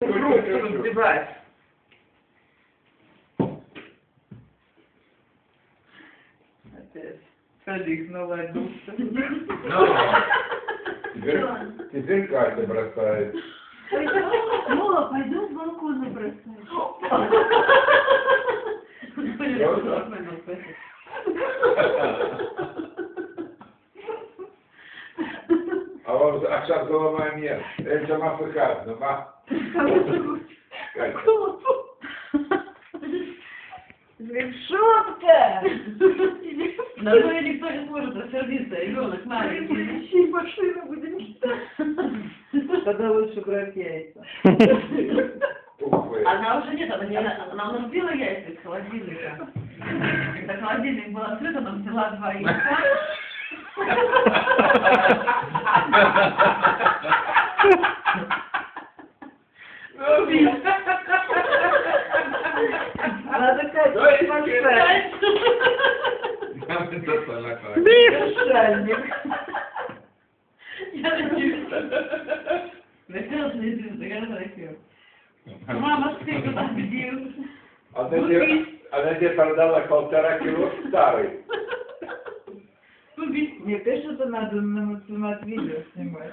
Рук разбивать. Опять. Салик. Теперь Катя бросает. Мола, пойдем с балкона бросать. עכשיו זה לא מעניין, אין שם אף אחד, נו מה? Катя. Решетка! На то никто не сможет рассердиться, ребенок маленький. Следующей машины будем читать. Тогда лучше брать яйца. Ух вы. Она уже нет, она, не, она у нас взяла яйца из холодильника. Когда холодильник был открыт, она взяла два яйца. Надо Катю спасать. Это Соня Катя. Шальник. Я надеюсь. Красиво, следит, загородная красиво. Мама, ты куда бедил? Она тебе, она тебе продала полтора кило старый. Мне конечно, надо на математ видео снимать.